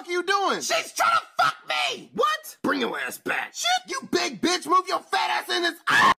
fuck are you doing? She's trying to fuck me! What? Bring your ass back. Shit, you big bitch, move your fat ass in this ass!